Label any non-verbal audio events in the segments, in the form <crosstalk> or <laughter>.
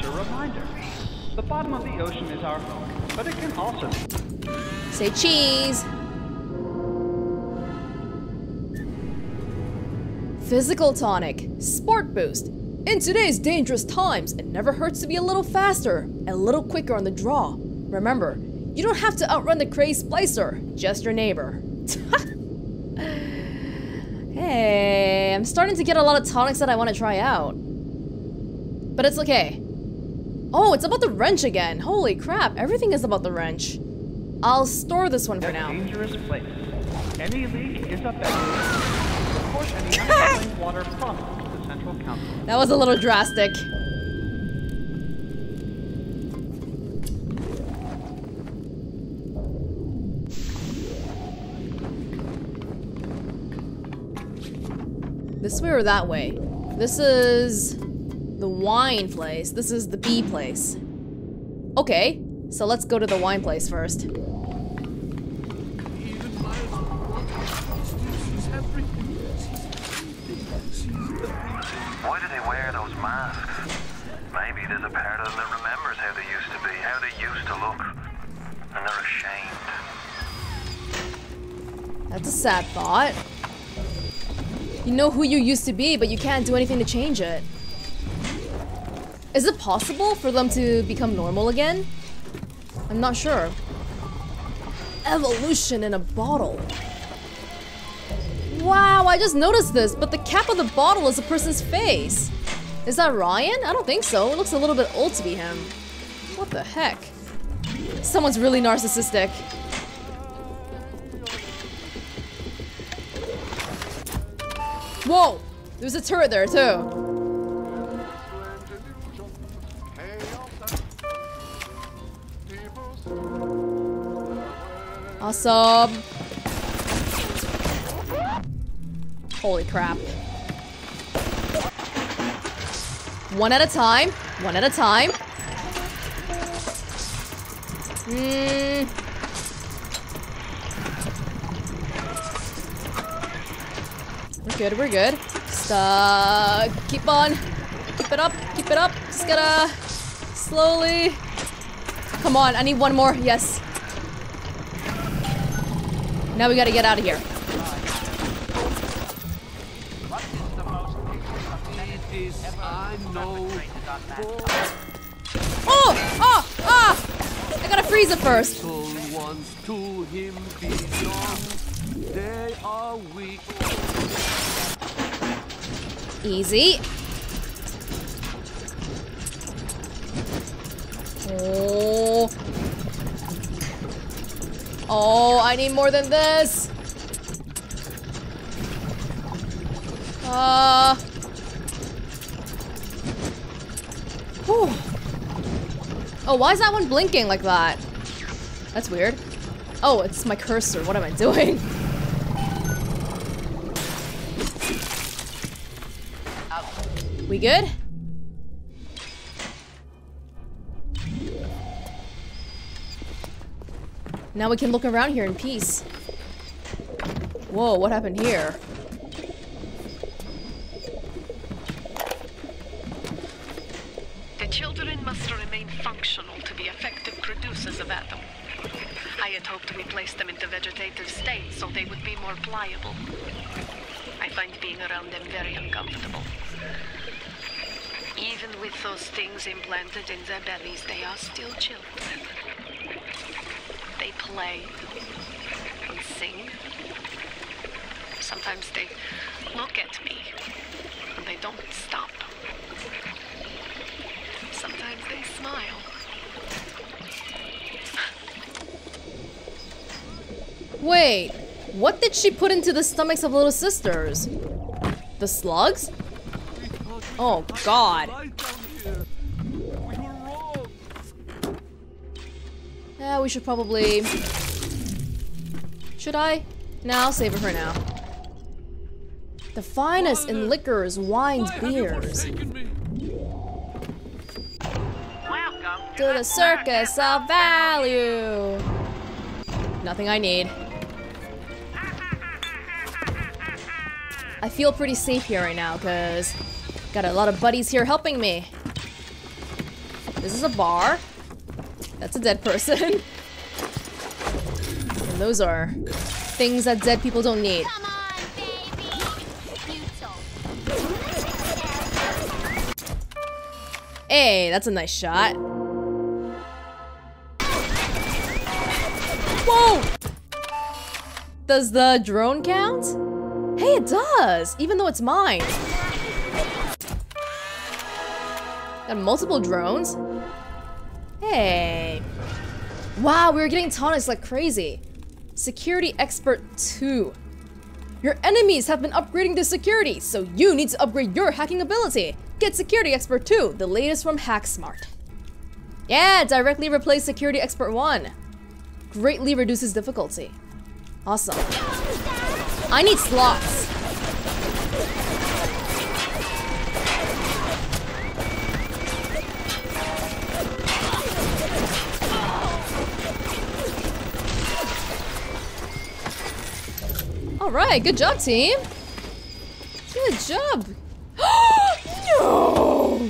Your reminder. The bottom of the ocean is our home, but it can also be Say cheese. Physical tonic. Sport boost. In today's dangerous times, it never hurts to be a little faster and a little quicker on the draw. Remember, you don't have to outrun the crazed splicer, just your neighbor. <laughs> hey, I'm starting to get a lot of tonics that I want to try out. But it's okay. Oh, it's about the wrench again. Holy crap, everything is about the wrench. I'll store this one for now. dangerous place. Any leak is a bad Report any <laughs> water the Central Council. That was a little drastic. This way or that way? This is the wine place. This is the bee place. Okay, so let's go to the wine place first. Even Miles sees everything. Sees Why do they wear those masks? Maybe there's a part of them that remembers how they used to be, how they used to look. And they're ashamed. That's a sad thought. You know who you used to be, but you can't do anything to change it. Is it possible for them to become normal again? I'm not sure. Evolution in a bottle. Wow, I just noticed this, but the cap of the bottle is a person's face. Is that Ryan? I don't think so. It looks a little bit old to be him. What the heck? Someone's really narcissistic. Whoa! There's a turret there too. Awesome. Holy crap. One at a time. One at a time. Hmm. We're good, we're good. Keep on. Keep it up, keep it up. Just gotta slowly. Come on, I need one more. Yes. Now we gotta get out of here. Oh! Oh! Ah! I gotta freeze it first. Little ones Oh, I need more than this. Uh. Whew. Oh, why is that one blinking like that? That's weird. Oh, it's my cursor. What am I doing? <laughs> We good? Now we can look around here in peace. Whoa, what happened here? The children must remain functional to be effective producers of Adam. I had hoped we placed them into vegetative state so they would be more pliable. I find being around them very uncomfortable. Even with those things implanted in their bellies, they are still children. Play and sing. Sometimes they look at me and they don't stop. Sometimes they smile. Wait, what did she put into the stomachs of little sisters? The slugs? Oh god. We should probably... Should I? No, I'll save it for now. The finest in liquors, wines, Why beers. forsaken me? Welcome To the circus of value! Nothing I need. I feel pretty safe here right now, because got a lot of buddies here helping me. This is a bar. That's a dead person. <laughs> and those are things that dead people don't need. Come on, baby. You told Hey, that's a nice shot. Whoa! Does the drone count? Hey, it does, even though it's mine. Got multiple drones. Hey. Wow, we were getting tonics like crazy. Security Expert 2. Your enemies have been upgrading their security, so you need to upgrade your hacking ability. Get Security Expert 2, the latest from HackSmart. Yeah, directly replace Security Expert 1. Greatly reduces difficulty. Awesome. I need slots. Alright, good job, team. Good job. <gasps> no!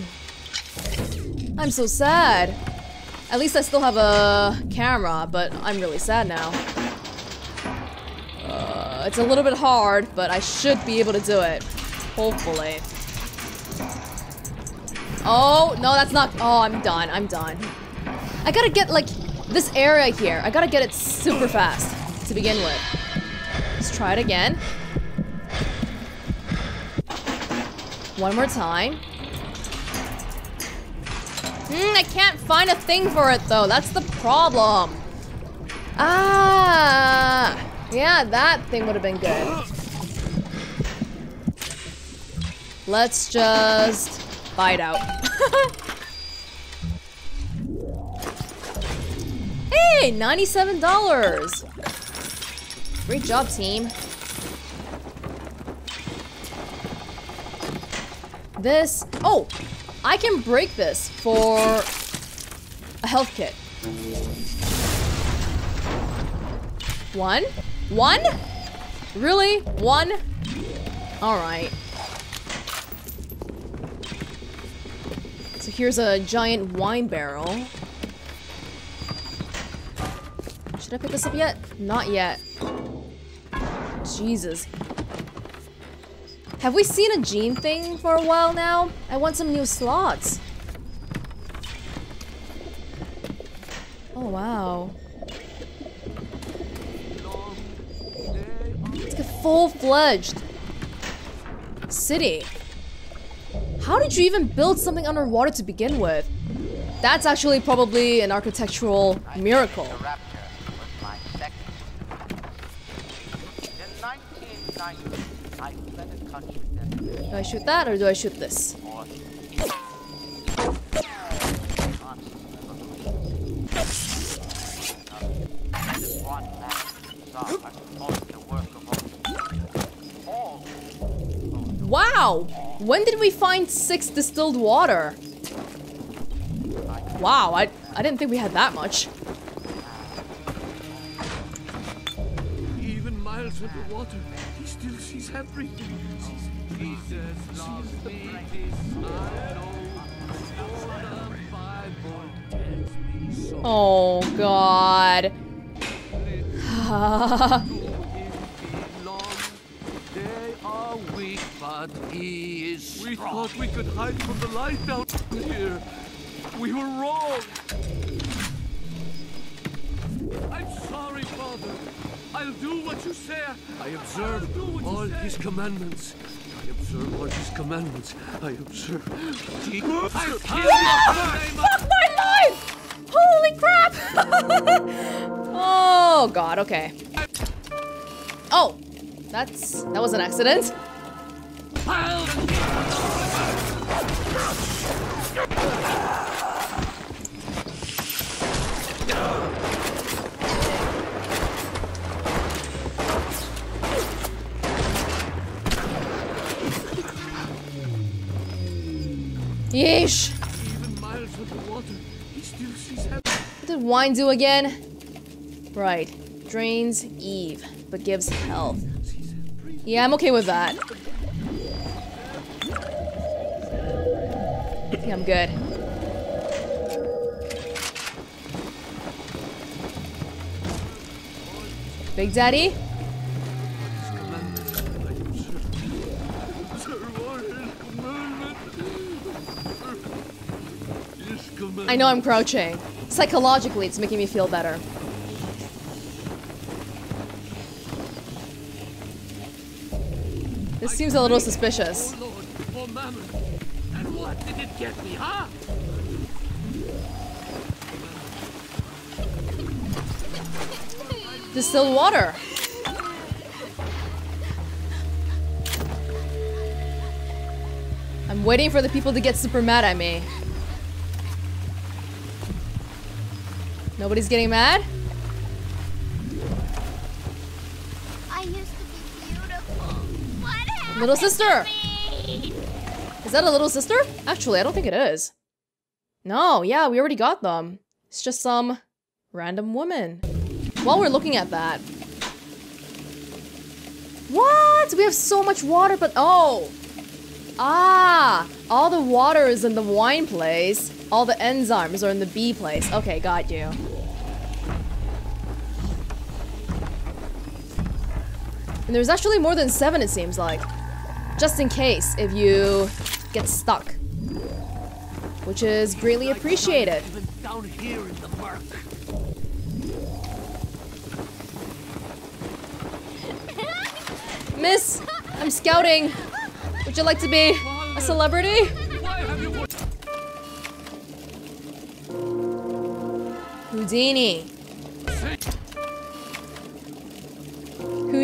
I'm so sad. At least I still have a camera, but I'm really sad now. Uh, it's a little bit hard, but I should be able to do it. Hopefully. Oh, no, that's not- Oh, I'm done. I'm done. I gotta get, like, this area here. I gotta get it super fast to begin with. Try it again. One more time. Hmm, I can't find a thing for it though. That's the problem. Ah, yeah, that thing would have been good. Let's just bite out. <laughs> hey, $97. Great job, team. This, oh, I can break this for a health kit. One? One? Really? One? Alright. So here's a giant wine barrel. Should I pick this up yet? Not yet. Jesus. Have we seen a gene thing for a while now? I want some new slots. Oh wow. It's like a full-fledged city. How did you even build something underwater to begin with? That's actually probably an architectural miracle. The Rapture was my second. In 1990, I fled a country that Do I shoot that or do I shoot this? the of Wow! When did we find six distilled water? Wow, I, I didn't think we had that much. Even miles underwater, he still everything. Jesus loves me, this I know. For the Bible tells me so. Oh god. They are weak, but he is strong. We thought we could hide from the light down here. We were wrong. I'm sorry, Father. I'll do what you say. I observe all his commandments. I observe all his commandments. I observe. I'll kill. Fuck my life! Holy crap! <laughs> oh god, okay. Oh, that's that was an accident. Yeesh. What did wine do again? Right. Drains Eve, but gives health. Yeah, I'm okay with that. I'm good. Big Daddy? I know I'm crouching. Psychologically, it's making me feel better. This seems a little suspicious. Distilled water. I'm waiting for the people to get super mad at me. Nobody's getting mad? I used to be beautiful. What happened Little sister! Is that a little sister? Actually, I don't think it is. No, yeah, we already got them. It's just some random woman. While we're looking at that. What? We have so much water, but oh! Ah! All the water is in the wine place. All the enzymes are in the bee place. Okay, got you. And there's actually more than seven, it seems like. Just in case if you get stuck. Which is greatly appreciated. Miss, I'm scouting. Would you like to be a celebrity? Houdini.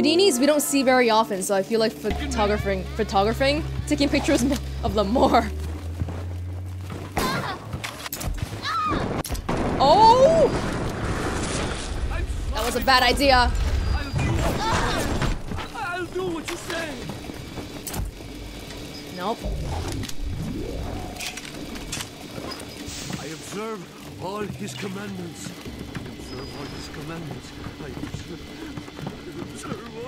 Houdinis we don't see very often, so I feel like photographing, photographing, taking pictures <laughs> of them more. Oh! That was a bad idea. I'll do what you say. Nope. I observe all his commandments. I observe all his commandments. I observe, I observe all his...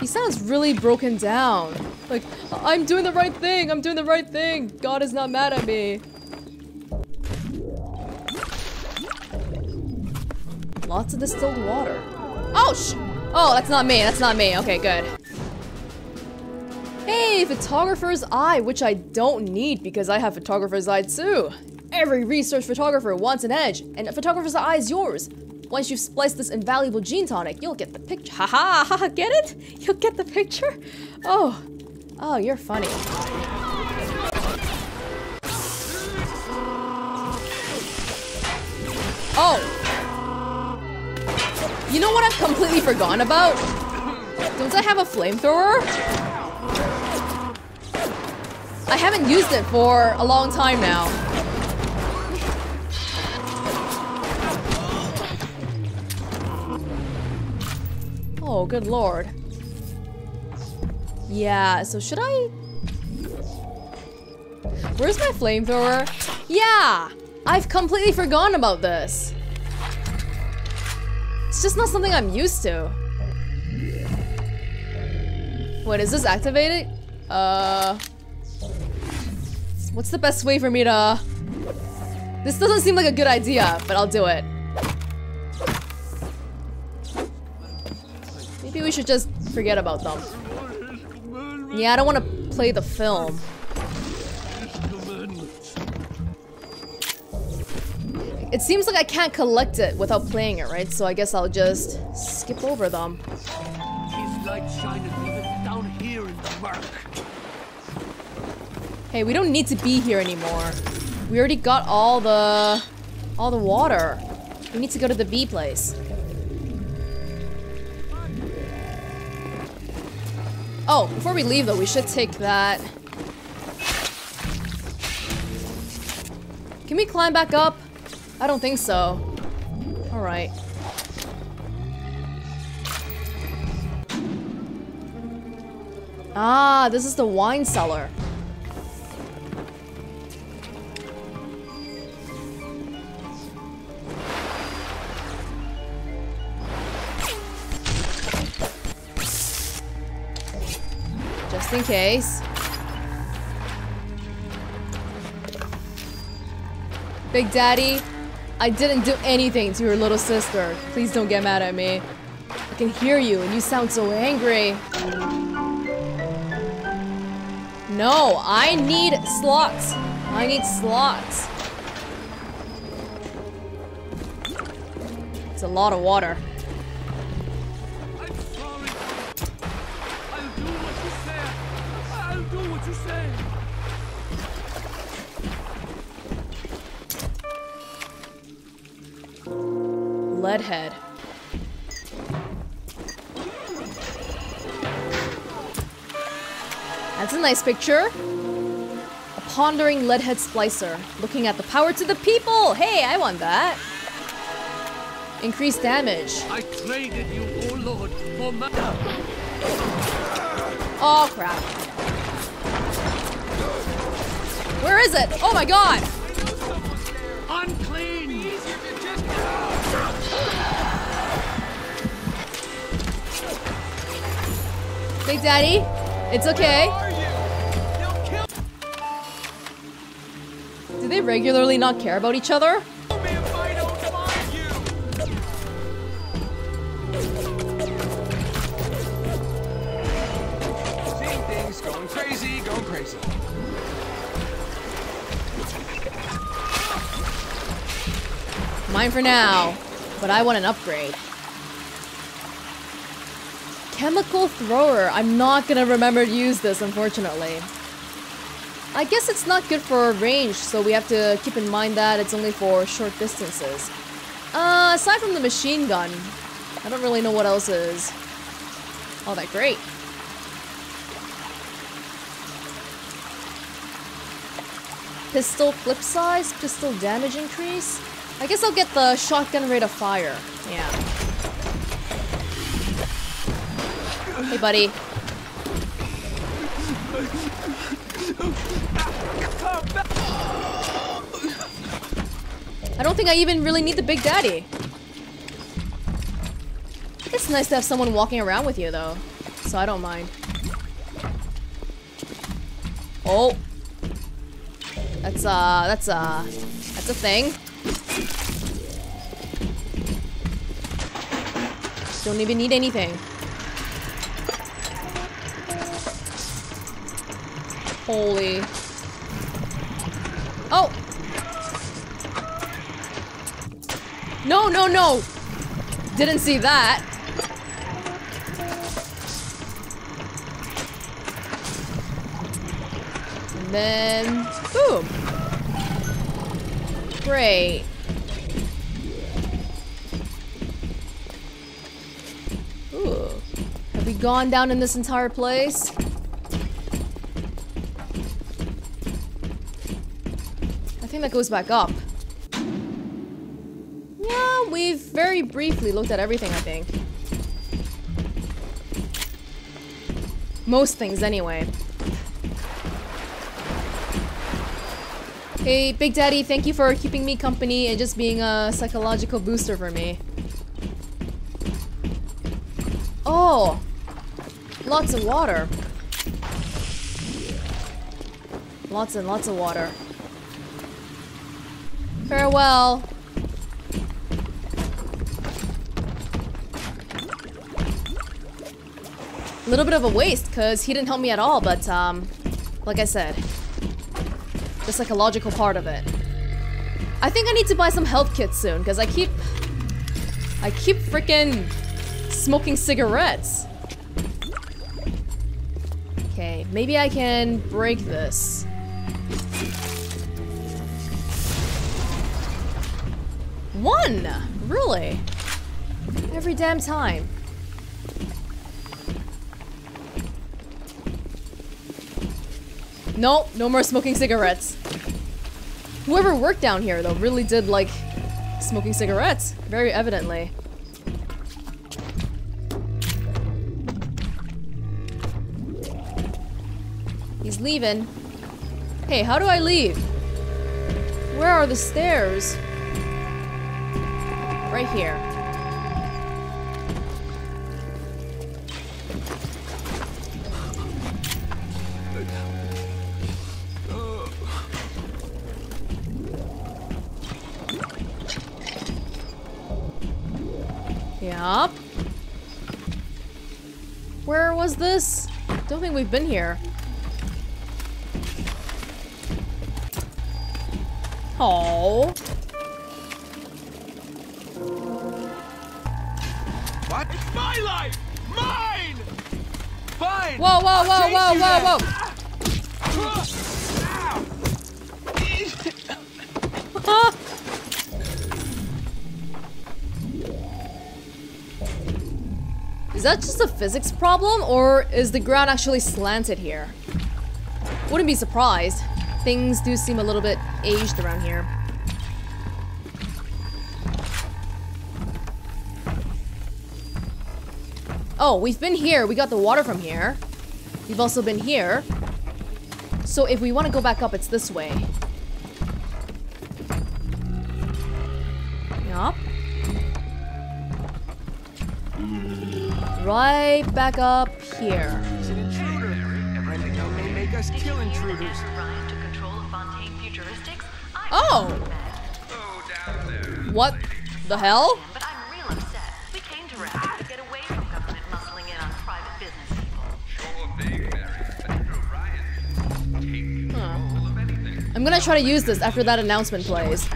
He sounds really broken down. Like, I'm doing the right thing, I'm doing the right thing. God is not mad at me. Lots of distilled water. Oh, sh- Oh, that's not me, that's not me. Okay, good. Hey, photographer's eye, which I don't need because I have photographer's eye too. Every research photographer wants an edge, and a photographer's eye is yours. Once you've spliced this invaluable gene tonic, you'll get the picture. Ha ha ha! Get it? You'll get the picture? Oh, oh, you're funny. Oh, you know what I've completely forgotten about? Don't I have a flamethrower? I haven't used it for a long time now. Oh, good lord. Yeah, so should I... Where's my flamethrower? Yeah! I've completely forgotten about this. It's just not something I'm used to. Wait, is this activated? Uh... What's the best way for me to... This doesn't seem like a good idea, but I'll do it. Maybe we should just forget about them. Yeah, I don't want to play the film. It seems like I can't collect it without playing it, right? So I guess I'll just skip over them. The. Hey, we don't need to be here anymore. We already got all the... all the water. We need to go to the bee place. Oh, before we leave though, we should take that. Can we climb back up? I don't think so. Alright. Ah, this is the wine cellar. In case. Big Daddy, I didn't do anything to your little sister. Please don't get mad at me. I can hear you and you sound so angry. No, I need slots. I need slots. It's a lot of water. I'll do what you say. Leadhead. That's a nice picture. A pondering leadhead splicer, looking at the power to the people. Hey, I want that. Increased damage. I traded you, oh Lord, for my... Oh crap. Where is it? Oh my god! Unclean! Big Daddy, it's okay. Do they regularly not care about each other? Mine for now, but I want an upgrade. Chemical thrower. I'm not gonna remember to use this, unfortunately. I guess it's not good for range, so we have to keep in mind that it's only for short distances. Uh, aside from the machine gun, I don't really know what else is all that great. Pistol clip size, pistol damage increase. I guess I'll get the shotgun rate of fire. Yeah. Hey, buddy. I don't think I even really need the Big Daddy. It's nice to have someone walking around with you, though. So I don't mind. Oh. That's, uh, that's, uh, that's a thing. Don't even need anything. Holy. Oh! No, no, no! Didn't see that. And then, boom. Great. Gone down in this entire place? I think that goes back up. Yeah, we've very briefly looked at everything, I think. Most things, anyway. Hey, Big Daddy, thank you for keeping me company and just being a psychological booster for me. Oh! Lots of water. Lots and lots of water. Farewell. A little bit of a waste, because he didn't help me at all, but, um, like I said, the psychological part of it. I think I need to buy some health kits soon, because I keep... I keep freaking smoking cigarettes. Maybe I can break this. One! Really? Every damn time. Nope, no more smoking cigarettes. Whoever worked down here, though, really did like smoking cigarettes. Very evidently. Leaving. Hey, how do I leave? Where are the stairs? Right here. Yup. Where was this? Don't think we've been here. Oh. What? It's my life! Mine! Fine! Whoa, whoa, whoa, whoa, whoa, whoa! Is that just a physics problem, or is the ground actually slanted here? Wouldn't be surprised. Things do seem a little bit aged around here. Oh, we've been here. We got the water from here. We've also been here. So if we want to go back up, it's this way. Yup. Right back up here. He's an intruder. They make us kill intruders. Oh! What the hell? But I'm real upset. We came to Rapture to get away from government muscling in on private business people. I'm gonna try to use this after that announcement plays.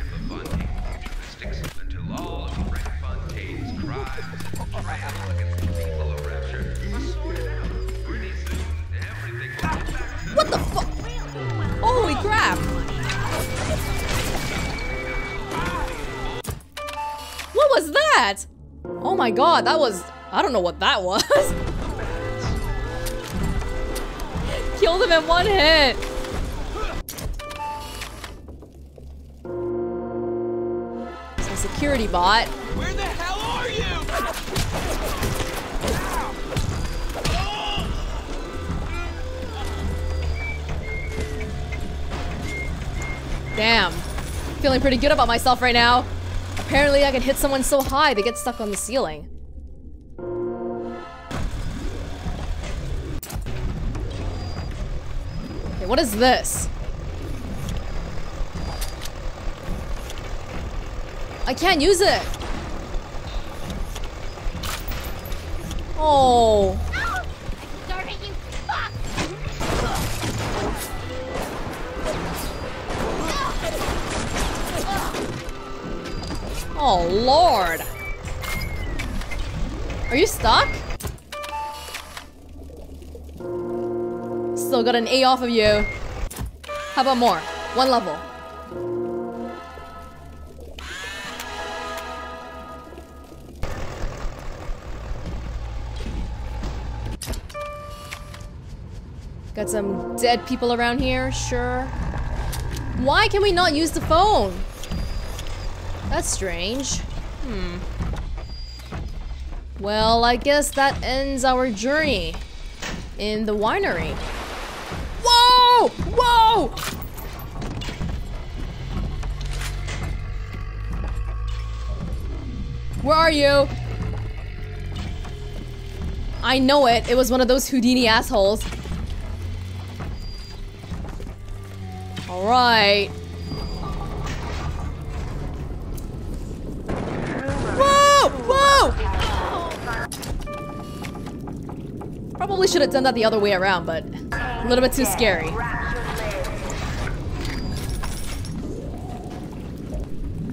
My god, that was... I don't know what that <laughs> was. Killed him in one hit. It's a security bot. Where the hell are you? Damn. Feeling pretty good about myself right now. Apparently I can hit someone so high they get stuck on the ceiling. Okay, what is this? I can't use it! Oh. Oh, Lord. Are you stuck? Still got an A off of you. How about more? One level. Got some dead people around here, sure. Why can we not use the phone? That's strange. Hmm. Well, I guess that ends our journey in the winery. Whoa! Whoa! Where are you? I know it. It was one of those Houdini assholes. Alright. Should have done that the other way around, but a little bit too scary.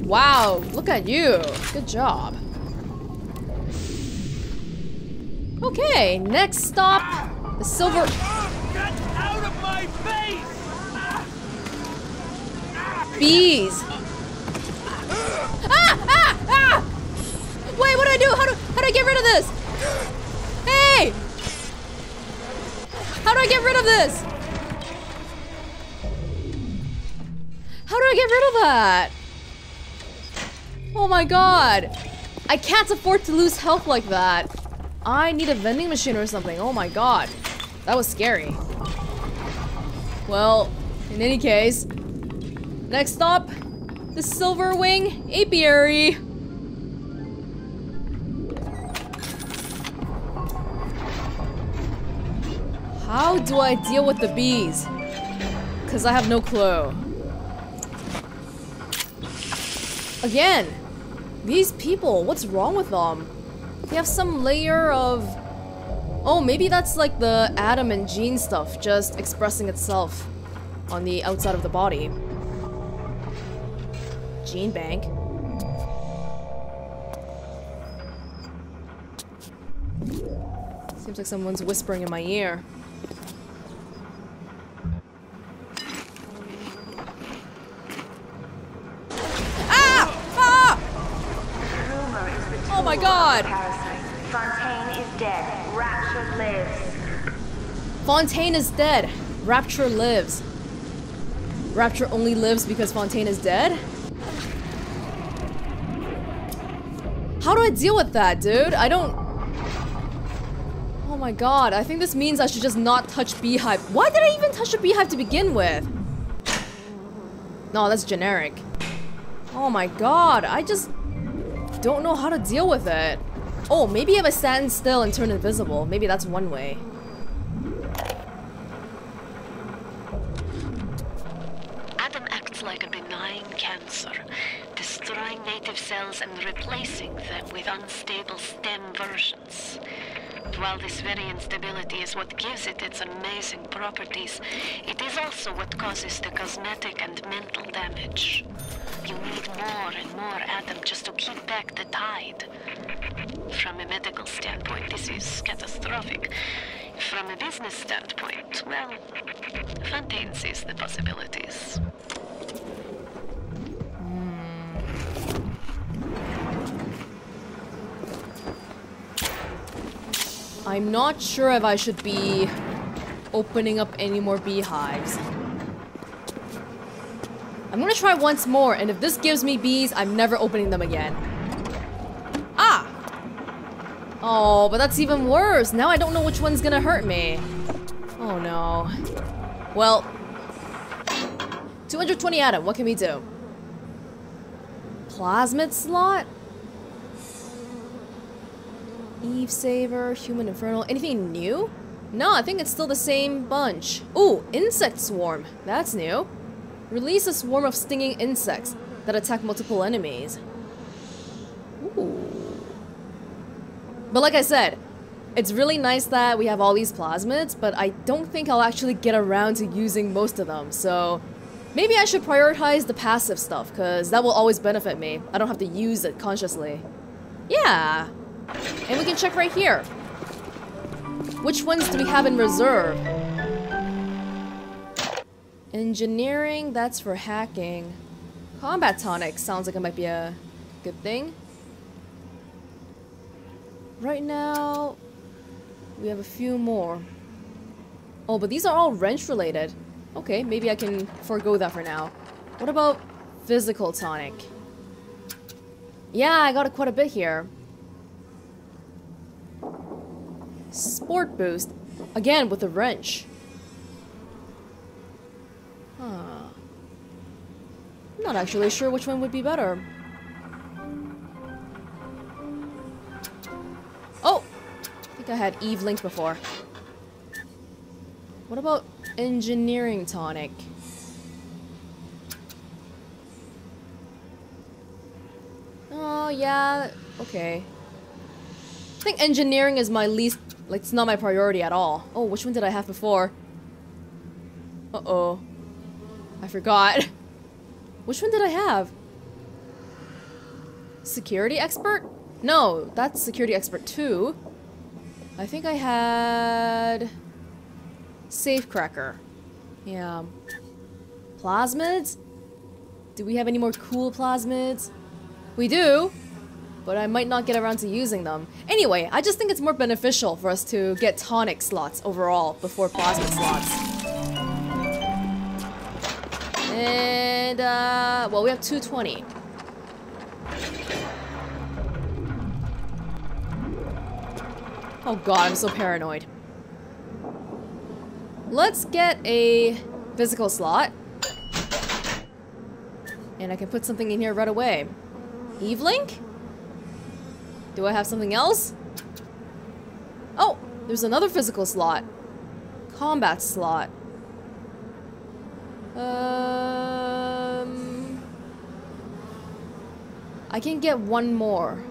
Wow, look at you. Good job. Okay, next stop, the silver... Bees! Ah! Ah! Ah! Wait, what do I do? How do, how do I get rid of this? Hey! How do I get rid of this? How do I get rid of that? Oh my god. I can't afford to lose health like that. I need a vending machine or something. Oh my god. That was scary. Well, in any case, next stop, the Silver Wing Apiary. How do I deal with the bees? Because I have no clue. Again, these people, what's wrong with them? They have some layer of... Oh, maybe that's like the Adam and gene stuff just expressing itself on the outside of the body. Gene bank. Seems like someone's whispering in my ear. Ah! Ah! Oh my god! Fontaine is dead. Rapture lives. Fontaine is dead. Rapture lives. Rapture only lives because Fontaine is dead? How do I deal with that, dude? I don't... Oh my god, I think this means I should just not touch Beehive. Why did I even touch a Beehive to begin with? No, that's generic. Oh my god, I just don't know how to deal with it. Oh, maybe if I stand still and turn invisible. Maybe that's one way. Adam acts like a benign cancer, destroying native cells and replacing them with unstable stem versions. While this very instability is what gives it its amazing properties, it is also what causes the cosmetic and mental damage. You need more and more Adam just to keep back the tide. From a medical standpoint, this is catastrophic. From a business standpoint, well, Fontaine sees the possibilities. Hmm. I'm not sure if I should be opening up any more beehives. I'm gonna try once more, and if this gives me bees, I'm never opening them again. Ah! Oh, but that's even worse. Now I don't know which one's gonna hurt me. Oh no. Well, 220 Adam, what can we do? Plasmid slot? Eve Saver, Human Inferno. Anything new? No, I think it's still the same bunch. Ooh, Insect Swarm. That's new. Release a swarm of stinging insects that attack multiple enemies. Ooh. But like I said, it's really nice that we have all these plasmids, but I don't think I'll actually get around to using most of them, so maybe I should prioritize the passive stuff, because that will always benefit me. I don't have to use it consciously. Yeah, and we can check right here. Which ones do we have in reserve? Engineering, that's for hacking. Combat tonic sounds like it might be a good thing. Right now, we have a few more. Oh, but these are all wrench related. Okay, maybe I can forego that for now. What about physical tonic? Yeah, I got quite a bit here. Sport boost. Again, with a wrench. Huh. I'm not actually sure which one would be better. Oh! I think I had Eve linked before. What about engineering tonic? Oh, yeah. Okay. I think engineering is my least... Like, it's not my priority at all. Oh, which one did I have before? Uh-oh. I forgot. <laughs> Which one did I have? Security expert? No, that's security expert 2. I think I had... Safecracker. Yeah. Plasmids? Do we have any more cool plasmids? We do, but I might not get around to using them. Anyway, I just think it's more beneficial for us to get tonic slots overall before plasmid slots. And, uh, well, we have 220. Oh god, I'm so paranoid. Let's get a physical slot. And I can put something in here right away. Evelink? Do I have something else? Oh, there's another physical slot. Combat slot. Um, I can get one more.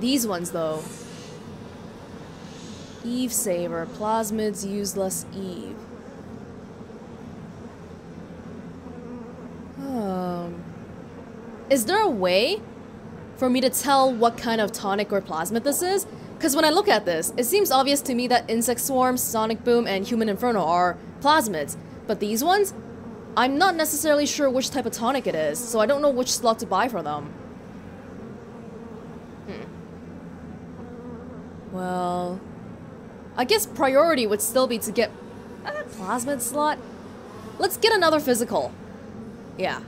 These ones, though. Eve Saver. Plasmids useless Eve. Um, is there a way for me to tell what kind of tonic or plasmid this is? Because when I look at this, it seems obvious to me that Insect Swarm, Sonic Boom, and Human Inferno are plasmids. But these ones, I'm not necessarily sure which type of tonic it is, so I don't know which slot to buy for them. Hmm. Well, I guess priority would still be to get a plasmid slot. Let's get another physical. Yeah.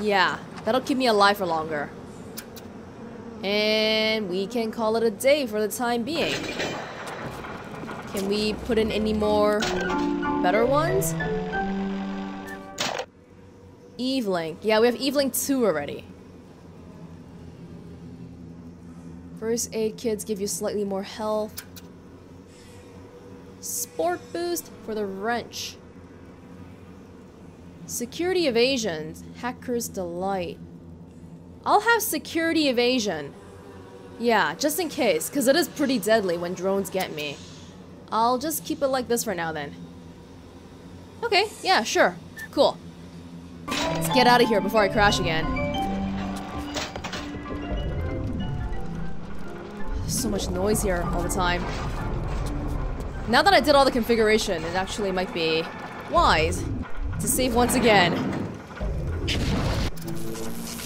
Yeah, that'll keep me alive for longer. And we can call it a day for the time being. Can we put in any more better ones? Evelink. Yeah, we have Evelink 2 already. First aid kits give you slightly more health. Sport boost for the wrench. Security evasions. Hacker's delight. I'll have security evasion. Yeah, just in case, because it is pretty deadly when drones get me. I'll just keep it like this for now then. Okay, yeah, sure. Cool. Let's get out of here before I crash again. So much noise here all the time. Now that I did all the configuration, it actually might be wise to save once again.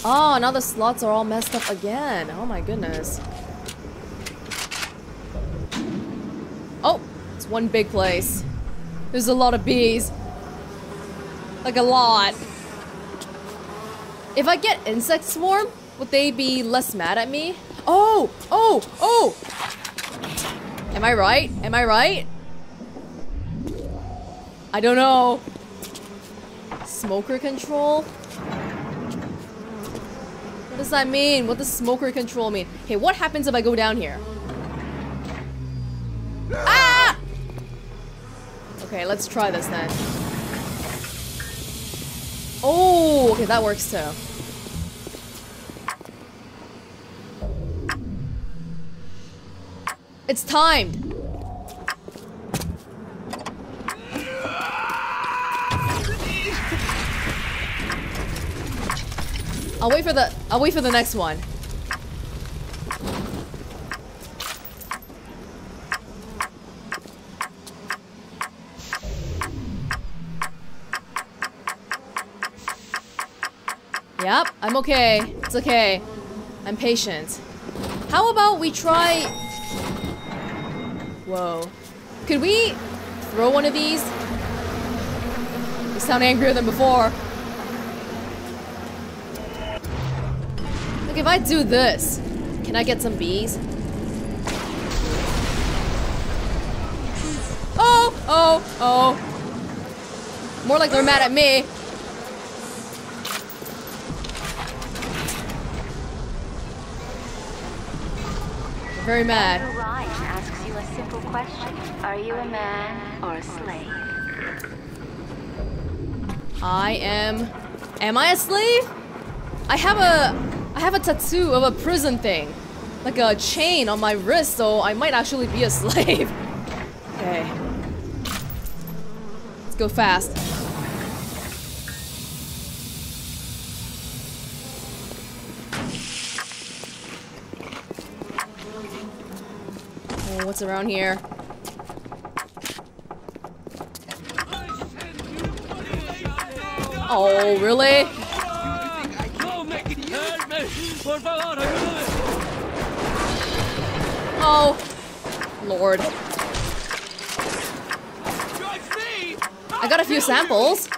Oh, now the slots are all messed up again. Oh my goodness. Oh, it's one big place. There's a lot of bees. Like a lot. If I get insect swarm, would they be less mad at me? Oh, oh, oh! Am I right? Am I right? I don't know. Smoker control? What does that mean? What does smoker control mean? Hey, what happens if I go down here? Ah! Okay, let's try this then. Oh, okay, that works too. It's timed. I'll wait for the I'll wait for the next one. Yep, I'm okay. It's okay. I'm patient. How about we try... Whoa. Could we throw one of these? You sound angrier than before. Like if I do this, can I get some bees? Oh, oh, oh. More like they're mad at me. Very mad. Ryan asks you a simple question. Are you a man or a slave? I am... Am I a slave? I have a... I have a tattoo of a prison thing. Like a chain on my wrist, so I might actually be a <laughs> slave. okay. Let's go fast. What's around here? Oh, really? Oh, Lord. I got a few samples.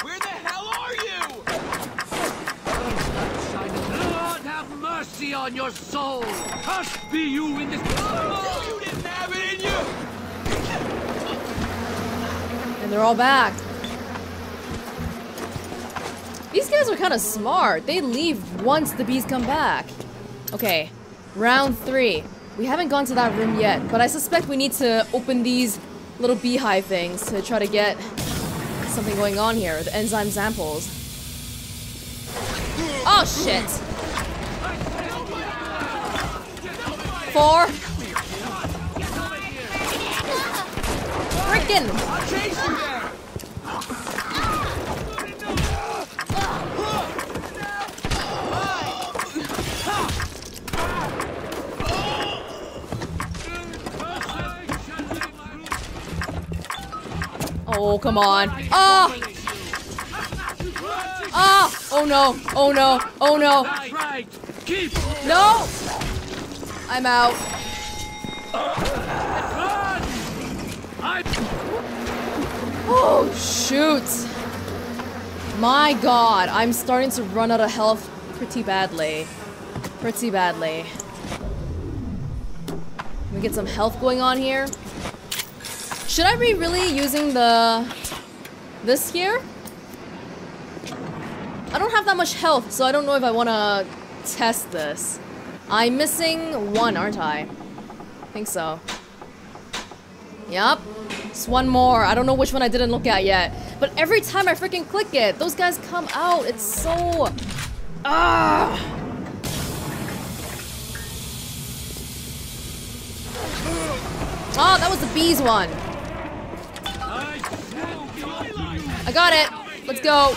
Where the hell are you? Lord have mercy on Cursed be you in this... You didn't have it in you! And they're all back. These guys are kind of smart. They leave once the bees come back. Okay, round three. We haven't gone to that room yet, but I suspect we need to open these little beehive things to try to get something going on here. The enzyme samples. Oh shit. Four. Frickin'. Oh, come on. Ah! Ah! Oh no. Oh no. Oh no. No! I'm out. Oh, shoot. My god, I'm starting to run out of health pretty badly. Pretty badly. Let me get some health going on here. Should I be really using the... this here? I don't have that much health, so I don't know if I want to test this. I'm missing one, aren't I? I think so. Yup. It's one more. I don't know which one I didn't look at yet. But every time I freaking click it, those guys come out. It's so... Ah! Oh, that was the bees one. I got it. Let's go.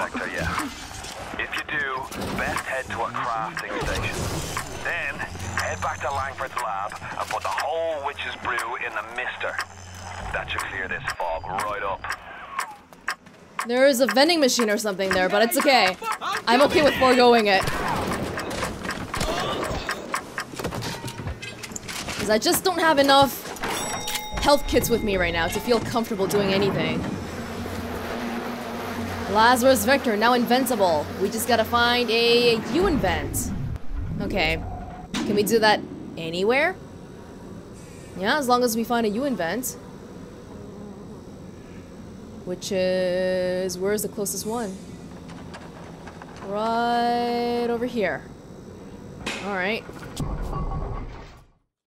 Sector yet. If you do, best head to a crafting station. Then, head back to Langford's lab and put the whole witch's brew in the mister. That should clear this fog right up. There is a vending machine or something there, but it's okay. I'm okay with foregoing it. Because I just don't have enough health kits with me right now to feel comfortable doing anything. Lazarus Vector, now invincible. We just gotta find a U-invent. Okay. Can we do that anywhere? Yeah, as long as we find a U-invent. Which is... Where's the closest one? Right over here. Alright.